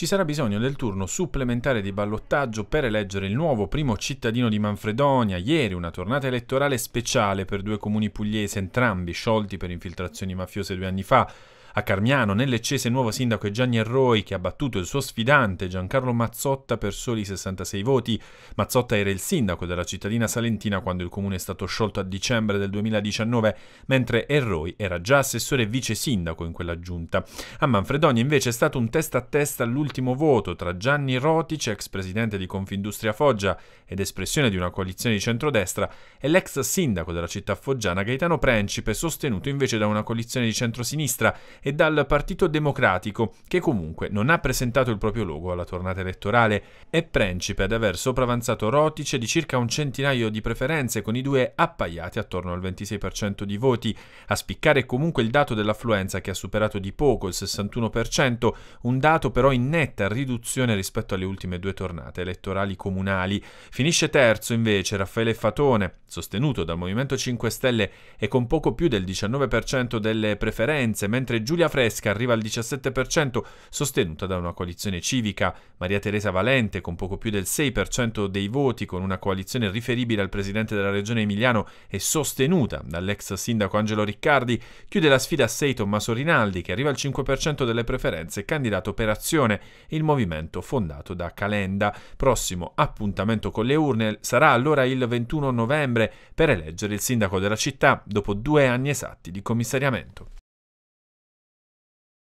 ci sarà bisogno del turno supplementare di ballottaggio per eleggere il nuovo primo cittadino di Manfredonia. Ieri una tornata elettorale speciale per due comuni pugliesi, entrambi sciolti per infiltrazioni mafiose due anni fa. A Carmiano, nell'Eccese, il nuovo sindaco è Gianni Erroi che ha battuto il suo sfidante Giancarlo Mazzotta per soli 66 voti. Mazzotta era il sindaco della cittadina salentina quando il comune è stato sciolto a dicembre del 2019, mentre Erroi era già assessore e vice sindaco in quella giunta. A Manfredonia invece è stato un testa a testa all'ultimo voto tra Gianni Rotici, ex presidente di Confindustria Foggia ed espressione di una coalizione di centrodestra, e l'ex sindaco della città foggiana Gaetano Principe, sostenuto invece da una coalizione di centrosinistra e dal Partito Democratico, che comunque non ha presentato il proprio logo alla tornata elettorale. È Principe ad aver sopravanzato Rotice di circa un centinaio di preferenze, con i due appaiati attorno al 26% di voti. A spiccare comunque il dato dell'affluenza che ha superato di poco il 61%, un dato però in netta riduzione rispetto alle ultime due tornate elettorali comunali. Finisce terzo invece Raffaele Fatone, sostenuto dal Movimento 5 Stelle e con poco più del 19% delle preferenze, mentre Giulia Fresca arriva al 17%, sostenuta da una coalizione civica. Maria Teresa Valente, con poco più del 6% dei voti, con una coalizione riferibile al presidente della regione Emiliano e sostenuta dall'ex sindaco Angelo Riccardi, chiude la sfida a 6 Tommaso Rinaldi, che arriva al 5% delle preferenze, candidato per azione, il movimento fondato da Calenda. Prossimo appuntamento con le urne sarà allora il 21 novembre per eleggere il sindaco della città dopo due anni esatti di commissariamento.